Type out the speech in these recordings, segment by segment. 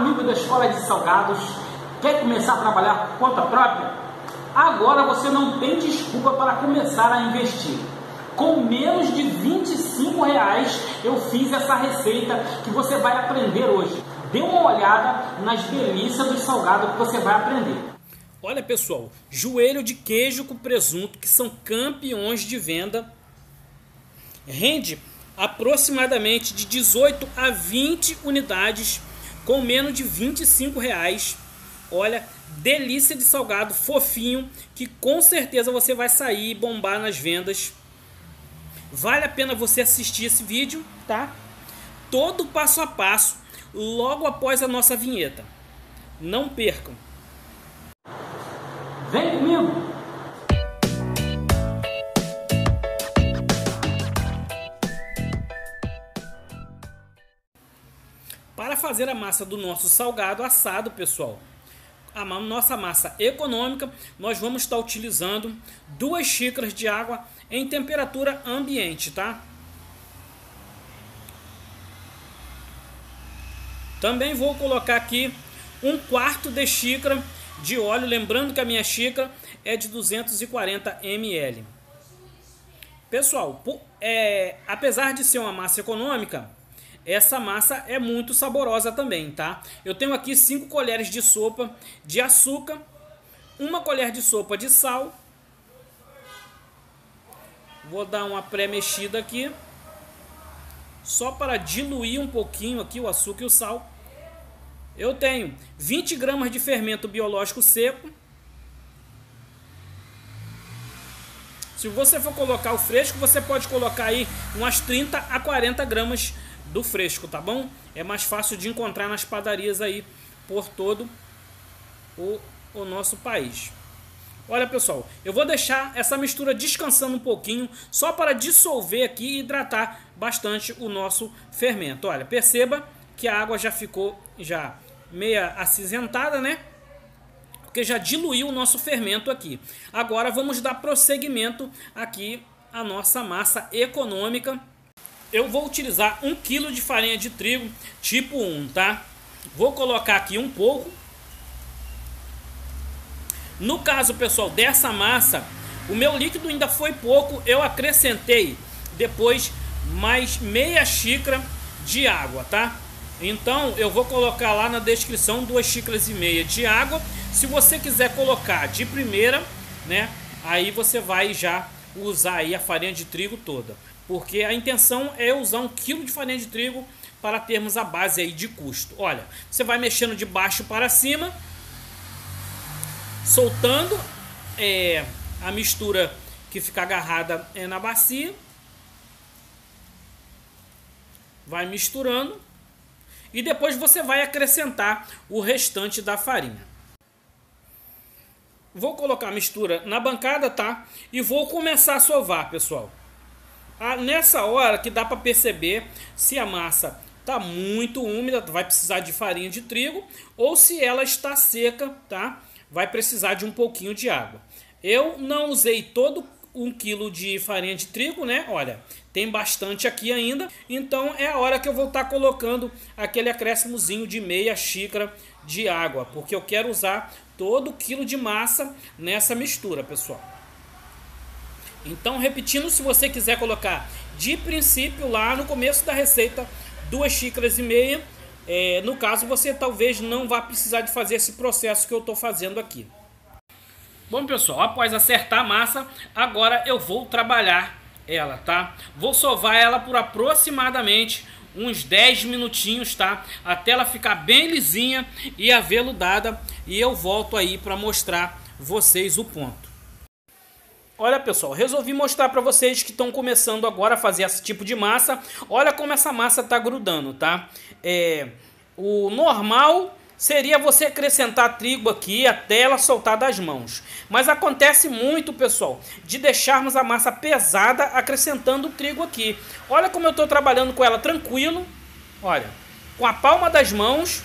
amigo da Escola de Salgados, quer começar a trabalhar por conta própria? Agora você não tem desculpa para começar a investir. Com menos de 25 reais eu fiz essa receita que você vai aprender hoje. Dê uma olhada nas delícias do salgado que você vai aprender. Olha pessoal, joelho de queijo com presunto que são campeões de venda. Rende aproximadamente de 18 a 20 unidades com menos de 25 reais. Olha, delícia de salgado fofinho que com certeza você vai sair e bombar nas vendas. Vale a pena você assistir esse vídeo, tá? Todo passo a passo, logo após a nossa vinheta. Não percam. Vem comigo. Fazer a massa do nosso salgado assado, pessoal, a nossa massa econômica, nós vamos estar utilizando duas xícaras de água em temperatura ambiente, tá? Também vou colocar aqui um quarto de xícara de óleo, lembrando que a minha xícara é de 240 ml. Pessoal, é, apesar de ser uma massa econômica, essa massa é muito saborosa também, tá? Eu tenho aqui 5 colheres de sopa de açúcar, uma colher de sopa de sal. Vou dar uma pré-mexida aqui. Só para diluir um pouquinho aqui o açúcar e o sal. Eu tenho 20 gramas de fermento biológico seco. Se você for colocar o fresco, você pode colocar aí umas 30 a 40 gramas do fresco, tá bom? É mais fácil de encontrar nas padarias aí por todo o, o nosso país. Olha pessoal, eu vou deixar essa mistura descansando um pouquinho só para dissolver aqui e hidratar bastante o nosso fermento. Olha, perceba que a água já ficou já meia acinzentada, né? Porque já diluiu o nosso fermento aqui. Agora vamos dar prosseguimento aqui à nossa massa econômica eu vou utilizar um quilo de farinha de trigo tipo 1, tá? Vou colocar aqui um pouco. No caso, pessoal, dessa massa, o meu líquido ainda foi pouco, eu acrescentei depois mais meia xícara de água, tá? Então, eu vou colocar lá na descrição duas xícaras e meia de água. Se você quiser colocar de primeira, né? Aí você vai já usar aí a farinha de trigo toda porque a intenção é usar um quilo de farinha de trigo para termos a base aí de custo. Olha, você vai mexendo de baixo para cima, soltando é, a mistura que fica agarrada é, na bacia, vai misturando e depois você vai acrescentar o restante da farinha. Vou colocar a mistura na bancada, tá? E vou começar a sovar, pessoal. Ah, nessa hora que dá para perceber se a massa está muito úmida, vai precisar de farinha de trigo, ou se ela está seca, tá? Vai precisar de um pouquinho de água. Eu não usei todo um quilo de farinha de trigo, né? Olha, tem bastante aqui ainda. Então é a hora que eu vou estar tá colocando aquele acréscimozinho de meia xícara de água, porque eu quero usar todo o quilo de massa nessa mistura, pessoal. Então, repetindo, se você quiser colocar de princípio lá no começo da receita, duas xícaras e meia, é, no caso você talvez não vá precisar de fazer esse processo que eu estou fazendo aqui. Bom pessoal, após acertar a massa, agora eu vou trabalhar ela, tá? Vou sovar ela por aproximadamente uns 10 minutinhos, tá? Até ela ficar bem lisinha e aveludada e eu volto aí para mostrar vocês o ponto. Olha pessoal, resolvi mostrar para vocês que estão começando agora a fazer esse tipo de massa. Olha como essa massa tá grudando, tá? É, o normal seria você acrescentar trigo aqui até ela soltar das mãos. Mas acontece muito, pessoal, de deixarmos a massa pesada acrescentando o trigo aqui. Olha como eu estou trabalhando com ela tranquilo. Olha, com a palma das mãos.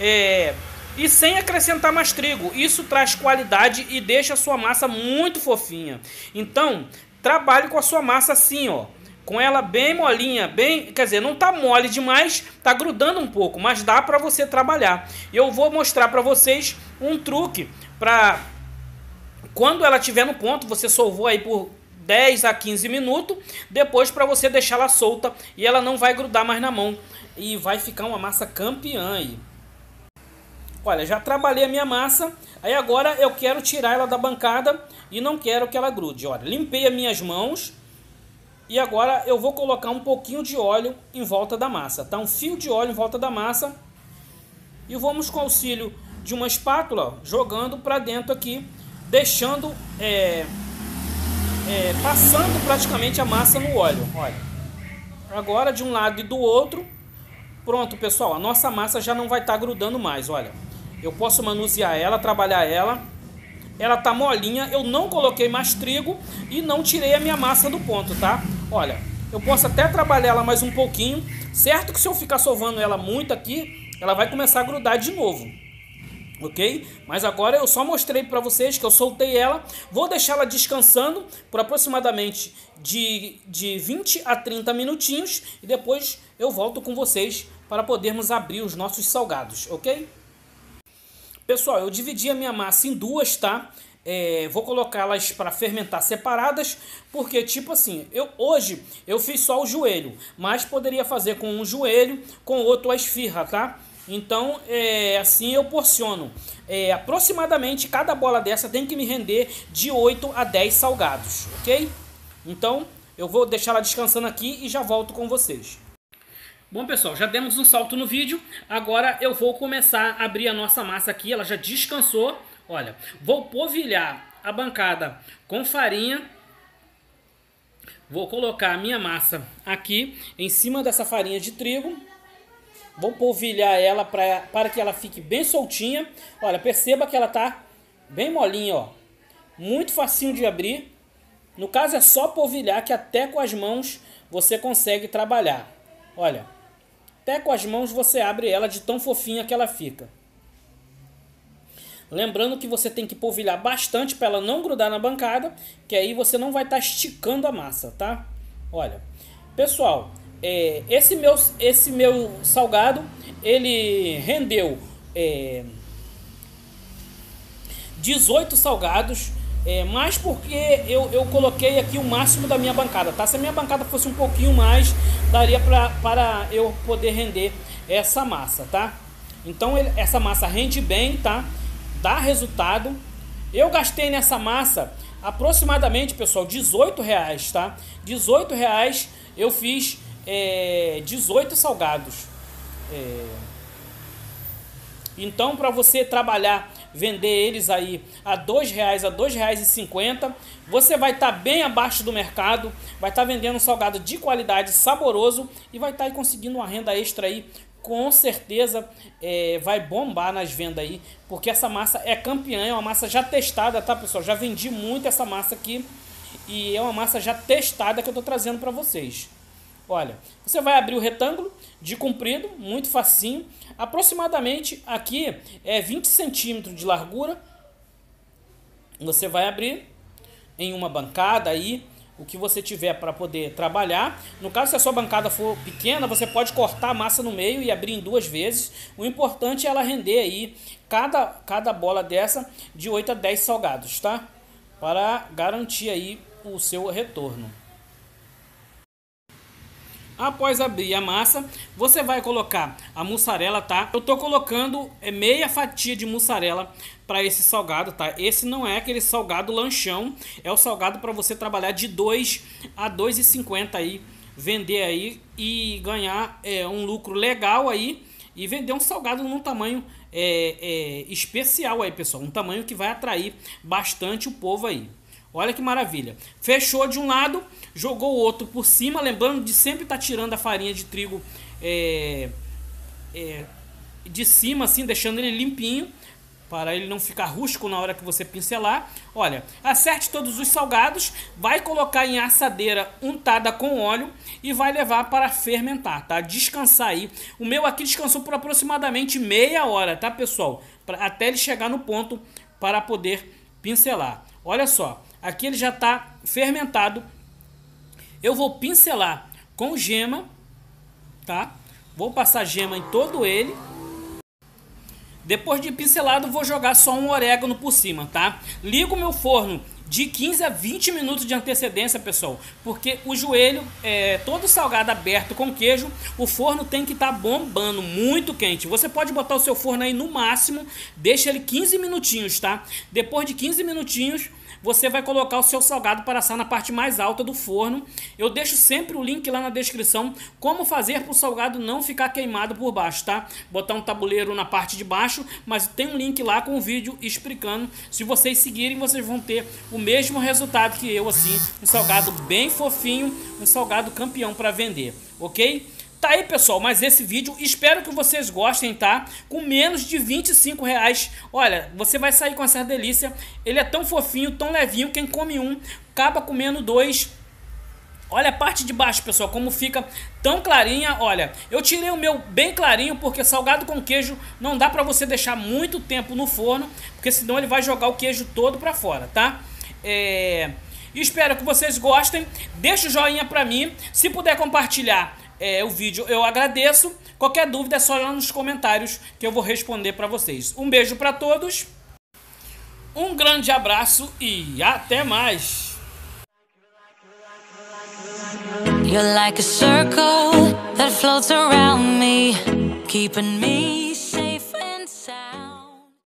É, e sem acrescentar mais trigo. Isso traz qualidade e deixa a sua massa muito fofinha. Então, trabalhe com a sua massa assim, ó, com ela bem molinha, bem, quer dizer, não tá mole demais, tá grudando um pouco, mas dá para você trabalhar. Eu vou mostrar para vocês um truque para quando ela estiver no ponto, você solvou aí por 10 a 15 minutos, depois para você deixar ela solta e ela não vai grudar mais na mão e vai ficar uma massa campeã aí. Olha, já trabalhei a minha massa, aí agora eu quero tirar ela da bancada e não quero que ela grude. Olha, limpei as minhas mãos e agora eu vou colocar um pouquinho de óleo em volta da massa, tá? Um fio de óleo em volta da massa e vamos com auxílio de uma espátula jogando para dentro aqui, deixando é, é, passando praticamente a massa no óleo. Olha, agora de um lado e do outro, pronto pessoal, a nossa massa já não vai estar tá grudando mais. Olha, eu posso manusear ela, trabalhar ela. Ela tá molinha, eu não coloquei mais trigo e não tirei a minha massa do ponto, tá? Olha, eu posso até trabalhar ela mais um pouquinho, certo que se eu ficar sovando ela muito aqui, ela vai começar a grudar de novo ok? Mas agora eu só mostrei para vocês que eu soltei ela, vou deixar ela descansando por aproximadamente de, de 20 a 30 minutinhos e depois eu volto com vocês para podermos abrir os nossos salgados, ok? Pessoal, eu dividi a minha massa em duas, tá? É, vou colocá-las para fermentar separadas, porque tipo assim, eu hoje eu fiz só o joelho, mas poderia fazer com um joelho, com outro a esfirra, tá? Então, é, assim eu porciono. É, aproximadamente cada bola dessa tem que me render de 8 a 10 salgados, ok? Então, eu vou deixar ela descansando aqui e já volto com vocês. Bom, pessoal, já demos um salto no vídeo. Agora eu vou começar a abrir a nossa massa aqui. Ela já descansou. Olha, vou polvilhar a bancada com farinha. Vou colocar a minha massa aqui em cima dessa farinha de trigo. Vou polvilhar ela pra, para que ela fique bem soltinha. Olha, perceba que ela tá bem molinha, ó. Muito facinho de abrir. No caso é só polvilhar que até com as mãos você consegue trabalhar. Olha, até com as mãos você abre ela de tão fofinha que ela fica. Lembrando que você tem que polvilhar bastante para ela não grudar na bancada, que aí você não vai estar tá esticando a massa, tá? Olha, pessoal, é, esse, meu, esse meu salgado, ele rendeu é, 18 salgados, é, mais porque eu, eu coloquei aqui o máximo da minha bancada, tá? Se a minha bancada fosse um pouquinho mais, daria pra, para eu poder render essa massa, tá? Então ele, essa massa rende bem, tá? Dá resultado. Eu gastei nessa massa aproximadamente, pessoal, 18 reais, tá? 18 reais eu fiz é, 18 salgados. É, então, para você trabalhar, vender eles aí a reais, a dois reais e cinquenta, você vai estar tá bem abaixo do mercado, vai estar tá vendendo um salgado de qualidade, saboroso e vai estar tá conseguindo uma renda extra aí. Com certeza é, vai bombar nas vendas aí, porque essa massa é campeã, é uma massa já testada, tá pessoal? Já vendi muito essa massa aqui e é uma massa já testada que eu estou trazendo para vocês. Olha, você vai abrir o retângulo de comprido, muito facinho. Aproximadamente aqui é 20 centímetros de largura. Você vai abrir em uma bancada aí, o que você tiver para poder trabalhar. No caso, se a sua bancada for pequena, você pode cortar a massa no meio e abrir em duas vezes. O importante é ela render aí cada, cada bola dessa de 8 a 10 salgados, tá? Para garantir aí o seu retorno. Após abrir a massa, você vai colocar a mussarela, tá? Eu tô colocando é, meia fatia de mussarela para esse salgado, tá? Esse não é aquele salgado lanchão, é o salgado para você trabalhar de 2 a 2,50 aí, vender aí e ganhar é, um lucro legal aí e vender um salgado num tamanho é, é, especial aí, pessoal, um tamanho que vai atrair bastante o povo aí. Olha que maravilha. Fechou de um lado, jogou o outro por cima, lembrando de sempre estar tá tirando a farinha de trigo é, é, de cima, assim, deixando ele limpinho, para ele não ficar rústico na hora que você pincelar. Olha, acerte todos os salgados, vai colocar em assadeira untada com óleo e vai levar para fermentar, tá? Descansar aí. O meu aqui descansou por aproximadamente meia hora, tá, pessoal? Pra, até ele chegar no ponto para poder pincelar. Olha só, Aqui ele já está fermentado. eu vou pincelar com gema, tá? Vou passar gema em todo ele. Depois de pincelado, vou jogar só um orégano por cima, tá? Ligo meu forno de 15 a 20 minutos de antecedência, pessoal, porque o joelho é todo salgado aberto com queijo, o forno tem que estar tá bombando, muito quente. Você pode botar o seu forno aí no máximo, deixa ele 15 minutinhos, tá? Depois de 15 minutinhos, você vai colocar o seu salgado para assar na parte mais alta do forno. Eu deixo sempre o link lá na descrição como fazer para o salgado não ficar queimado por baixo, tá? Botar um tabuleiro na parte de baixo, mas tem um link lá com o vídeo explicando. Se vocês seguirem, vocês vão ter o mesmo resultado que eu, assim, um salgado bem fofinho, um salgado campeão para vender, ok? Tá aí, pessoal, mas esse vídeo, espero que vocês gostem, tá? Com menos de 25 reais. Olha, você vai sair com essa delícia. Ele é tão fofinho, tão levinho, quem come um, acaba comendo dois. Olha a parte de baixo, pessoal, como fica tão clarinha. Olha, eu tirei o meu bem clarinho, porque salgado com queijo não dá pra você deixar muito tempo no forno, porque senão ele vai jogar o queijo todo pra fora, tá? É... Espero que vocês gostem. Deixa o joinha pra mim. Se puder compartilhar, é, o vídeo, eu agradeço. Qualquer dúvida é só lá nos comentários que eu vou responder para vocês. Um beijo para todos, um grande abraço e até mais. You're like a circle that floats around me, keeping me